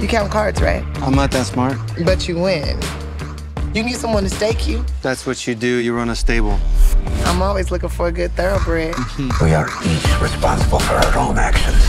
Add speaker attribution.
Speaker 1: You count cards, right?
Speaker 2: I'm not that smart.
Speaker 1: But you win. You need someone to stake you?
Speaker 2: That's what you do. You run a stable.
Speaker 1: I'm always looking for a good thoroughbred.
Speaker 3: We are each responsible for our own actions.